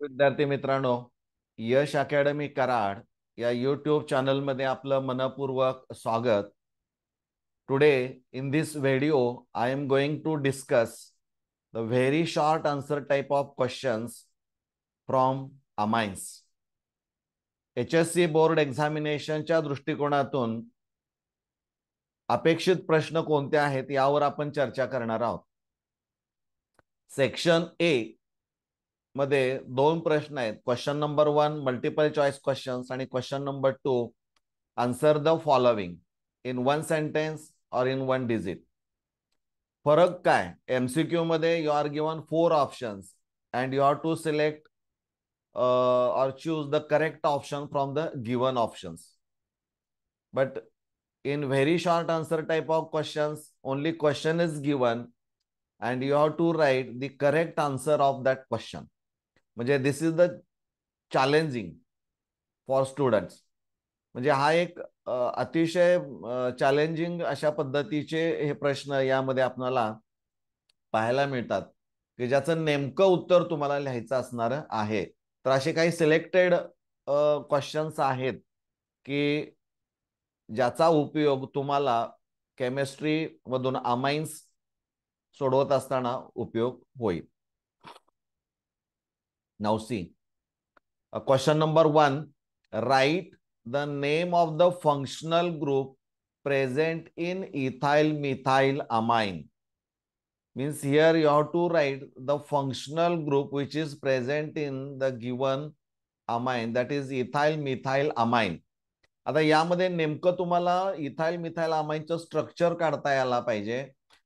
विद्यार्थी मित्रांनो यश अकॅडमी कराड या युट्यूब चॅनलमध्ये आपलं मनपूर्वक स्वागत. Today in this video I am going to discuss the very short answer type of questions from amines H S C board एक्झामिनेशनच्या दृष्टिकोनातून अपेक्षित प्रश्न कोणते आहेत यावर आपण चर्चा करणार आहोत. सेक्शन ए मध्ये दोन प्रश्न आहेत. Question number one multiple choice questions आणि question number two answer the following in one sentence or in one digit फरक काय? एमसीक्यू मध्ये you are given four options and you are to select or choose the correct option from the given options but in very short answer type of questions only question is given and you have to write the correct answer of that question. म्हणजे this is the challenging for students म्हणजे हा एक अतिशय challenging अशा पद्धतीचे हे प्रश्न यामध्ये आपल्याला पाहायला मिळतात. की ज्याचं नेमकं उत्तर तुम्हाला लिहायचं असणार आहे. तर असे काही सिलेक्टेड क्वेश्चन्स आहेत की ज्याचा उपयोग तुम्हाला केमिस्ट्री मधून अमाइन्स सोडवत असताना उपयोग होईल. Now see, uh, question number one, write the name of the functional group present in ethyl methyl amine. means here you have to write the functional group which is present in the given amine that is ethyl methyl amine. आता यामध्ये नेमकं तुम्हाला ethyl methyl अमाईनचं structure काढता यायला पाहिजे.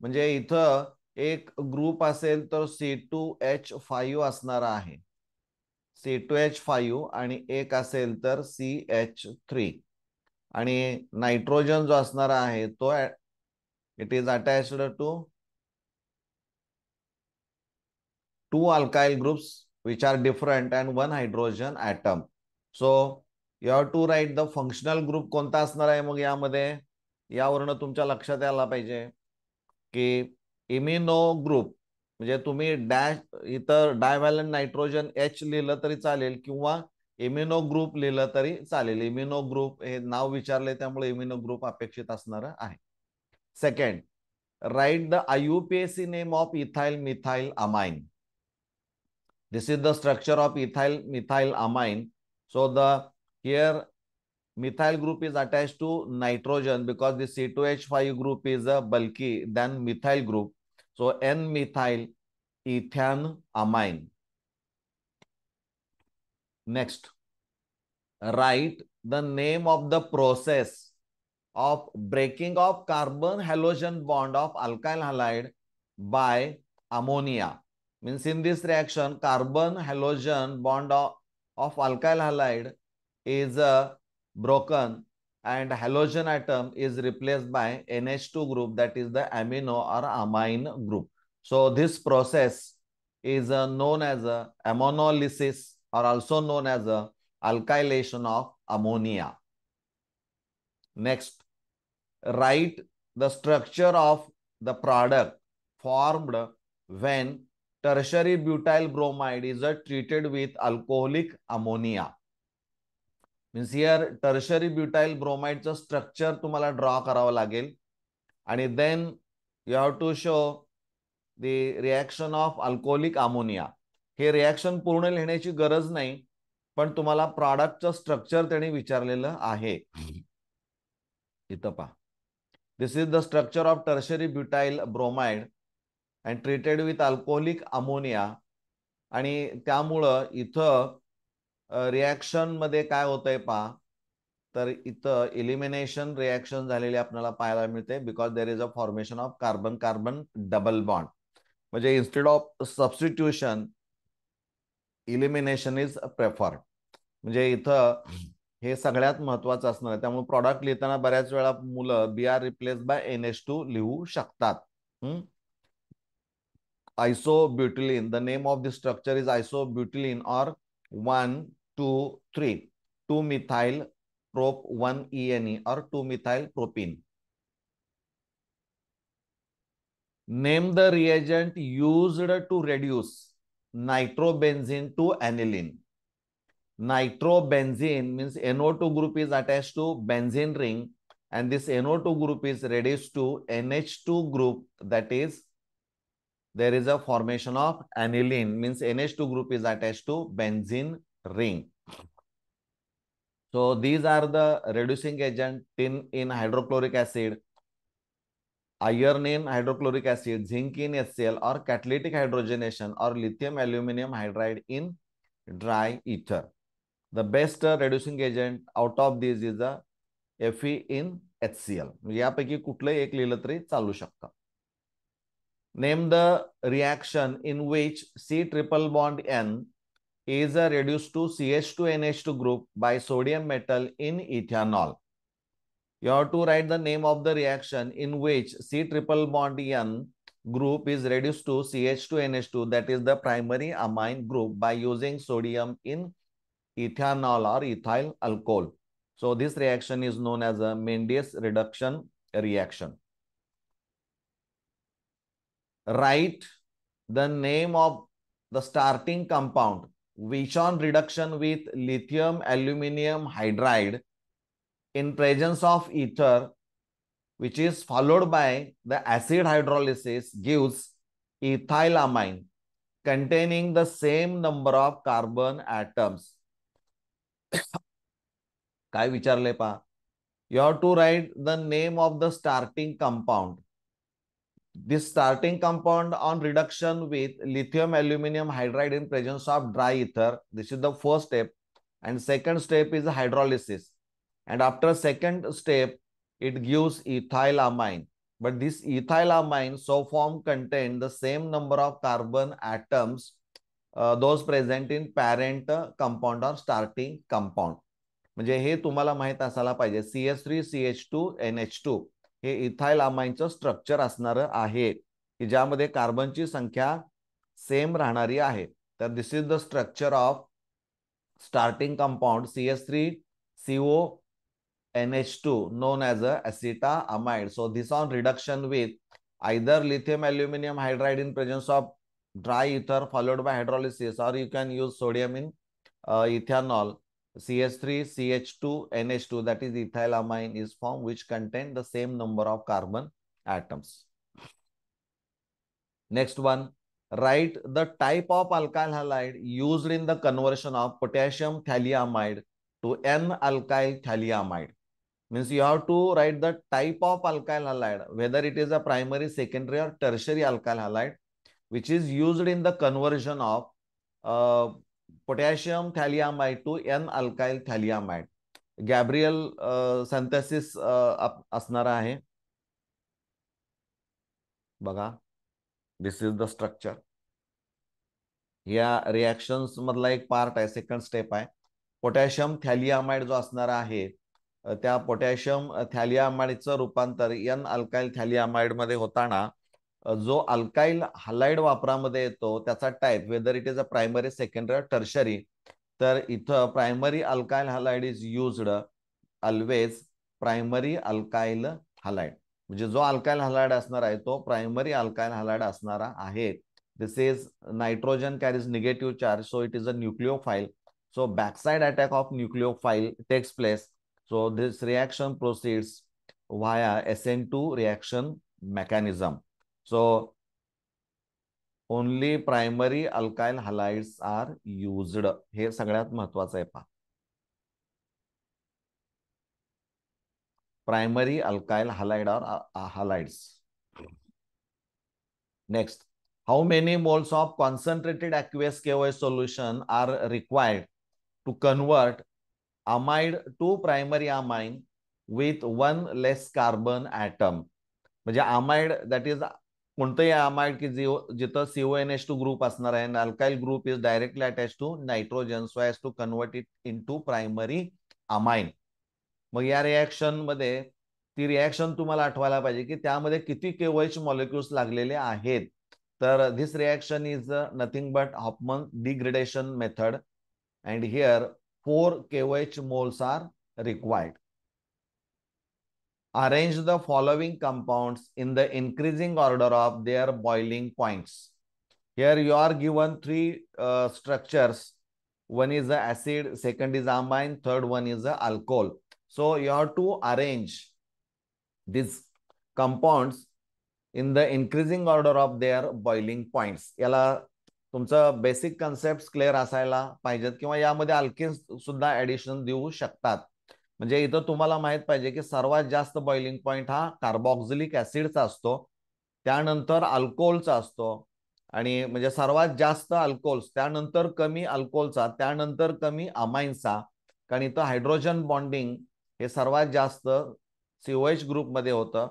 म्हणजे इथं एक ग्रुप असेल तर सी टू एच फाईव्ह असणारा आहे. सी टू एच फाईव्ह आणि एक असेल तर सी एच थ्री आणि नायट्रोजन जो असणारा आहे तो it is attached to two alkyl groups which are different and one hydrogen atom so you have to write the functional group कोणता असणार आहे मग यामध्ये? यावरनं तुमच्या लक्षात यायला पाहिजे की इमिनो ग्रुप म्हणजे तुम्ही डॅश इतर डायव्हॅलन नायट्रोजन एच लिहिलं तरी चालेल किंवा इम्युनो ग्रुप लिहिलं तरी चालेल. इम्युनो ग्रुप हे नाव विचारले त्यामुळे इम्युनो ग्रुप अपेक्षित असणार आहे. Second write the IUPAC name of ethyl methyl amine this is the structure of ethyl methyl amine so the here methyl group is attach to nitrogen because the C two H five group is a bulky than methyl group So N-methyl ethane amine. Next, write the name of the process of breaking of carbon halogen bond of alkyl halide by ammonia. Means in this reaction, carbon halogen bond of, of alkyl halide is uh, broken and halogen atom is replaced by NH2 group that is the amino or amine group. So this process is uh, known as uh, ammonolysis or also known as uh, alkylation of ammonia. Next, write the structure of the product formed when tertiary butyl bromide is uh, treated with alcoholic ammonia. Means here tertiary butyl ब्रोमाइडचं structure तुम्हाला draw करावं लागेल. आणि then you have to show the reaction of alcoholic ammonia हे reaction पूर्ण लिहिण्याची गरज नाही पण तुम्हाला प्रॉडक्टचं स्ट्रक्चर त्यांनी विचारलेलं आहे. इथं पहा. This is the structure of tertiary butyl bromide and treated with alcoholic ammonia आणि त्यामुळं इथं रिॲक्शनमध्ये काय होतंय पहा. तर इथं इलिमिनेशन रिॲक्शन झालेली आपल्याला पाहायला मिळते because there is a formation of carbon carbon double bond म्हणजे instead of substitution elimination is preferred म्हणजे इथं हे सगळ्यात महत्वाचं असणार आहे. त्यामुळे प्रॉडक्ट लिहिताना बऱ्याच वेळा मुलं B R replace by N H two लिहू शकतात. Iso butylene the name of the structure is iso butylene or one two, three. Two methyl prop one ENE or two methyl propene. Name the reagent used to reduce nitrobenzene to aniline. Nitrobenzene means NO2 group is attached to benzene ring and this NO2 group is reduced to NH2 group that is there is a formation of aniline means NH2 group is attached to benzene ring. So these are the reducing agent tin in hydrochloric acid, iron in hydrochloric acid, zinc in HCl or catalytic hydrogenation or lithium aluminum hydride in dry ether. The best reducing agent out of these is the Fe in HCl. यापैकी कुठलंही एक लिहिलं तरी चालू शकतं Name the reaction in which C triple bond N is reduced to CH2NH2 group by sodium metal in ethanol. You have to write the name of the reaction in which C triple bond N group is reduced to CH2NH2 that is the primary amine group by using sodium in ethanol or ethyl alcohol. So this reaction is known as a Mendes reduction reaction write the name of the starting compound which on reduction with lithium aluminium hydride in presence of ether which is followed by the acid hydrolysis gives ethylamine containing the same number of carbon atoms. काय विचारले पा you have to write the name of the starting compound This starting compound on reduction with lithium aluminum hydride in presence of dry ether. This is the first step. And second step is hydrolysis. And after second step, it gives ethylamine. But this ethylamine so form contain the same number of carbon atoms, uh, those present in parent compound or starting compound. म्हणजे हे तुम्हाला माहीत असायला पाहिजे C S three C H two N H two हे ethyl अमाईनचं structure असणार आहे. की ज्यामध्ये कार्बनची संख्या सेम राहणारी आहे. तर this is the structure of starting compound C S three CO N H two known as a acetamide so this on reduction with either lithium aluminium hydride in presence of dry ether followed by hydrolysis or you can use sodium in uh, ethanol. CH3, CH2, NH2, that is ethylamine is formed which contain the same number of carbon atoms. Next one, write the type of alkyl halide used in the conversion of potassium thialamide to N-alkyl thialamide. Means you have to write the type of alkyl halide, whether it is a primary, secondary or tertiary alkyl halide, which is used in the conversion of uh, potassium phthalimide to N alkyl phthalimide Gabriel synthesis असणार आहे. बघा. दिस is the structure या reactions मधला एक part आहे second step आहे. Potassium phthalimide जो असणार आहे त्या पोटॅशियम थॅलियामाइडचं रूपांतर एन अल्काइल थॅलियामाइडमध्ये होताना जो अल्काईल हलाइड वापरामध्ये येतो त्याचा type whether it is a primary secondary tertiary तर इथं primary alkyl halide is used always primary alkyl halide म्हणजे जो अल्काईल हलाइड असणार आहे तो प्रायमरी अल्काईल हलाइड असणारा आहे. This is nitrogen carries negative charge so it is a nucleophile so backside attack of nucleophile takes place so this reaction proceeds via S N two reaction mechanism So only primary alkyl halides are used. हे सगळ्यात महत्वाचं आहे पहा primary alkyl halide or uh, halides. Next, how many moles of concentrated aqueous KOH solution are required to convert amide to primary amine with one less carbon atom? म्हणजे amide that is कोणतंही amide की जिओ जिथं CO N H two group असणार आहे alkyl group is directly attach to nitrogen so as to convert it in to primary amine मग या रिॲक्शनमध्ये ती रिॲक्शन तुम्हाला आठवायला पाहिजे की त्यामध्ये किती केवळचे मॉलिक्युल्स लागलेले आहेत. तर this reaction is nothing but Hofmann degradation method and here four केवच moles are required arrange the following compounds in the increasing order of their boiling points. Here you are given three uh, structures. One is the acid, second is amine, third one is the alcohol. So you have to arrange these compounds in the increasing order of their boiling points. याला तुमचं basic concept clear असायला पाहिजेत किंवा यामध्ये alkanes सुद्धा addition देऊ शकतात म्हणजे इथं तुम्हाला माहीत पाहिजे की सर्वात जास्त बॉइलिंग पॉईंट हा कार्बॉक्झिलिक ऍसिडचा असतो. त्यानंतर अल्कोहोलचा असतो. आणि म्हणजे सर्वात जास्त अल्कोहोल्स त्यानंतर कमी अल्कोहोलचा त्यानंतर कमी अमाइनचा कारण इथं हायड्रोजन बॉन्डिंग हे सर्वात जास्त सीओएच ग्रुपमध्ये होतं.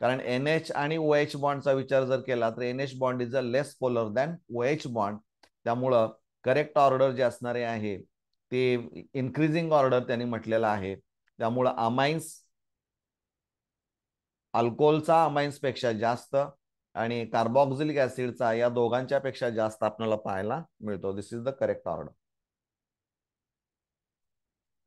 कारण एन एच आणि ओ एच बॉन्डचा विचार जर केला तर N H bond is a less polar than O H bond त्यामुळं करेक्ट ऑर्डर जे असणारे आहे ते इन्क्रीजिंग ऑर्डर त्यांनी म्हटलेलं आहे. त्यामुळं अमाइन्स अल्कोहोलचा अमाइन्सपेक्षा जास्त आणि कार्बॉक्झिलिक ऍसिडचा या दोघांच्या पेक्षा जास्त आपल्याला पाहायला मिळतो. This is the correct order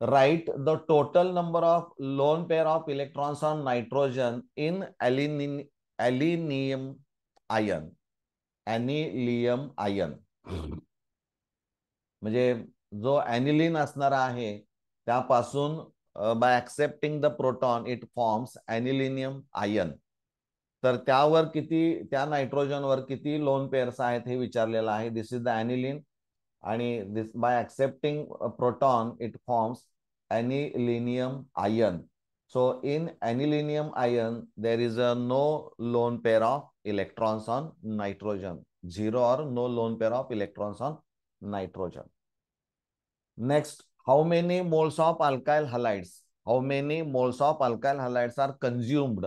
write the total number of lone pair of electrons on nitrogen in alinium ion. Aniलियम आयन म्हणजे जो अॅनिलिन असणारा आहे त्यापासून by accepting the proton it forms anilinium ion तर त्यावर किती त्या नायट्रोजनवर किती लोन पेअर्स आहेत हे विचारलेलं आहे. दिस इज द अॅनिलिन आणि by accepting proton it forms anilinium ion so in anilinium ion there is a no lone pair of electrons on nitrogen zero or no lone pair of electrons on nitrogen next how many moles of alkyl halides how many moles of alkyl halides are consumed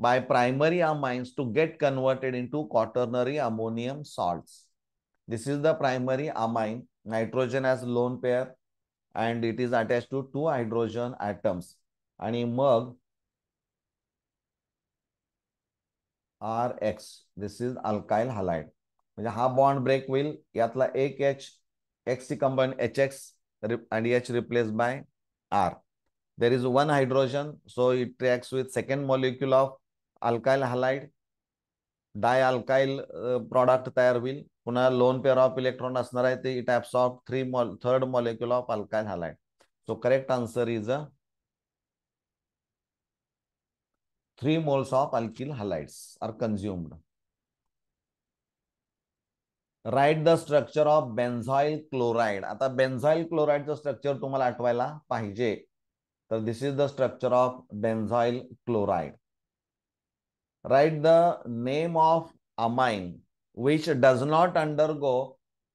by primary amines to get converted in to quaternary ammonium salts this is the primary amine nitrogen has lone pair and it is attach to two hydrogen atoms आणि मग R X this is alkyl halide म्हणजे हा bond break होईल. यातला एक H X C combine H X and H replace by R There is one hydrogen, so it reacts with second molecule of alkyl halide. Dialkyl uh, product तयार होईल पुन्हा lone pair of electron असणार आहे ते it of three mole third molecule of alkyl halide so correct answer is a three moles of alkyl halides are consumed. Write the structure of benzoyl chloride आता benzoyl क्लोराईडचं structure तुम्हाला आठवायला पाहिजे. तर this is the structure of benzoyl chloride write the name of amine which does not undergo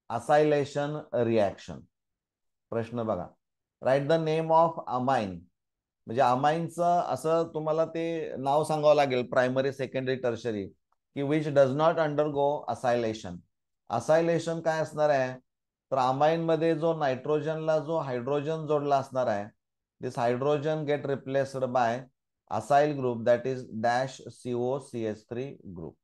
acylation reaction प्रश्न बघा. Write the name of amine म्हणजे अमाइनचं असं तुम्हाला ते नाव सांगावं लागेल प्रायमरी सेकंडरी टर्शरी की which does not undergo acylation acylation काय असणार आहे? तर अमाईनमध्ये जो नायट्रोजनला जो हायड्रोजन जोडला असणार आहे this hydrogen get replaced by acyl group that is dash CO C S three group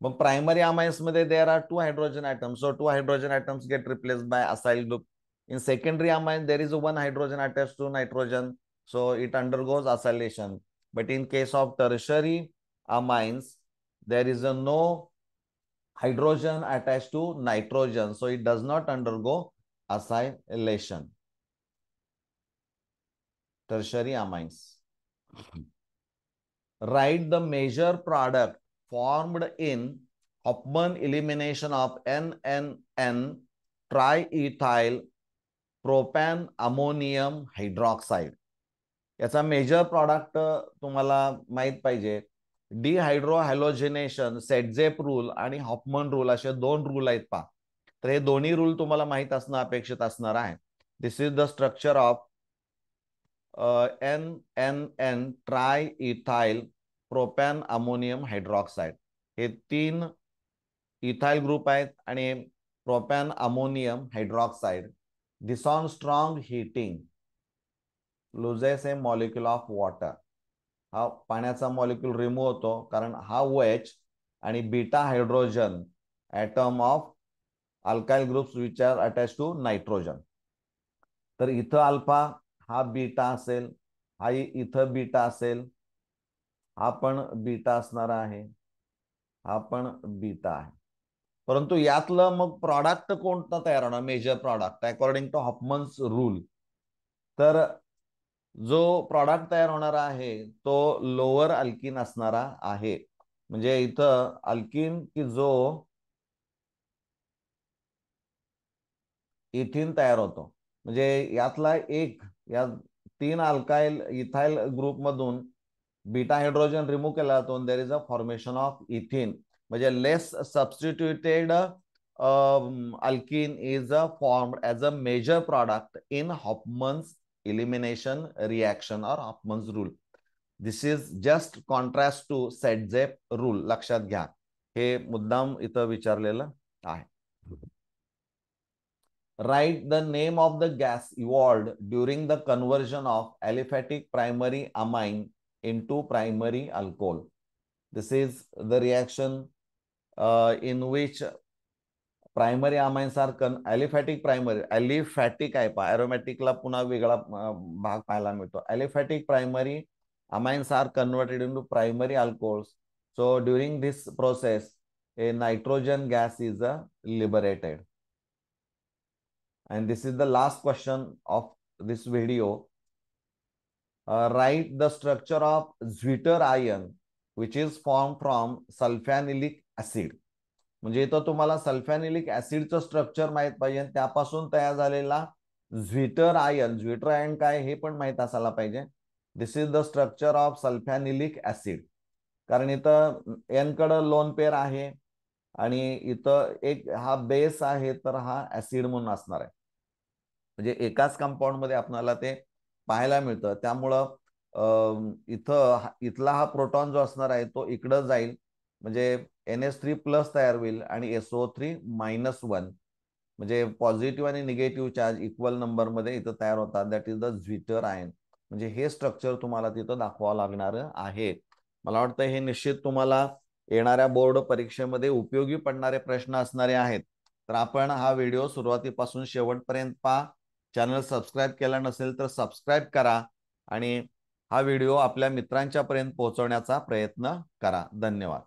मग primary अमाईन्समध्ये there are two hydrogen atom so two hydrogen atoms get replace by acyl group in secondary amine there is one hydrogen attach to nitrogen so it undergoes acylation but in case of tertiary amines there is a no hydrogen attached to nitrogen. So it does not undergo acylation. Tertiary amines. Write the major product formed in Hoffman elimination of NNN triethyl propane ammonium hydroxide याचा major product तुम्हाला माहीत पाहिजे डिहायड्रोहॅलोजिनेशन सेटझेप rule आणि हॉपमन rule असे दोन rule आहेत पा तर हे दोन्ही रूल तुम्हाला माहीत असणं अपेक्षित असणार आहे. This is the structure of N N N triethyl propane ammonium hydroxide हे तीन इथाईल ग्रुप आहेत आणि propane ammonium hydroxide this on strong heating loses a molecule of water हा पाण्याचा मॉलिक्युल रिमूव्ह होतो कारण हा ओ एच आणि beta hydrogen atom of alkyl groups which are attach to nitrogen तर इथं अल्फा हा बीटा असेल हा इथं बीटा असेल हा पण बीटा असणार आहे हा पण बीटा आहे. परंतु यातलं मग प्रॉडक्ट कोणतं तयार होणार? Major product according to Hofmann's rule तर जो प्रॉडक्ट तयार होणारा आहे तो लोअर अल्किन असणारा आहे. म्हणजे इथं अल्किन की जो इथिन तयार होतो. म्हणजे यातला एक या तीन अल्काईल इथाईल ग्रुपमधून बीटा हायड्रोजन रिमूव्ह केला जातो there is a formation of ethene म्हणजे less substituted alkene is a form as a major product in Hofmann's elimination reaction or Hofmann's rule this is just contrast to Saytzeff rule लक्षात घ्या हे मुद्दाम इथं विचारलेलं आहे write the name of the gas evolved during the conversion of aliphatic primary amine into primary alcohol. This is the reaction uh, in which primary amines are कन aliphatic primary aliphatic आहे पा ॲरोमॅटिकला पुन्हा वेगळा भाग पाहायला मिळतो. Aliphatic primary amines are converted in to primary alcohols so during this process a nitrogen gas is a liberated and this is the last question of this video write the structure of zwitter ion which which is formed from sulfanilic acid. म्हणजे इथं तुम्हाला सल्फॅनिलिक ऍसिडचं structure माहीत पाहिजे त्यापासून तयार झालेला zwitter ion zwitter ion काय हे पण माहीत असायला पाहिजे. This is the structure of sulphanilic acid कारण इथं एनकडं लोन पेअर आहे आणि इथं एक हा बेस आहे तर हा ऍसिड म्हणून असणार आहे. म्हणजे एकाच कंपाऊंडमध्ये आपल्याला ते पाहायला मिळतं. त्यामुळं इथं इथला हा प्रोटॉन जो असणार आहे तो इकडं जाईल. म्हणजे एन एस थ्री प्लस तयार होईल आणि एसओ थ्री मायनस वन म्हणजे पॉझिटिव्ह आणि निगेटिव्ह चार्ज इक्वल नंबरमध्ये इथं तयार होतात. That is the zwitter ion म्हणजे हे स्ट्रक्चर तुम्हाला तिथं दाखवावं लागणार आहे. मला वाटतं हे निश्चित तुम्हाला येणाऱ्या बोर्ड परीक्षेमध्ये उपयोगी पडणारे प्रश्न असणारे आहेत. तर आपण हा व्हिडिओ सुरुवातीपासून शेवटपर्यंत पहा. चॅनल सबस्क्राईब केला नसेल तर सबस्क्राईब करा आणि हा व्हिडिओ आपल्या मित्रांच्या पर्यंत पोहोचवण्याचा प्रयत्न करा. धन्यवाद.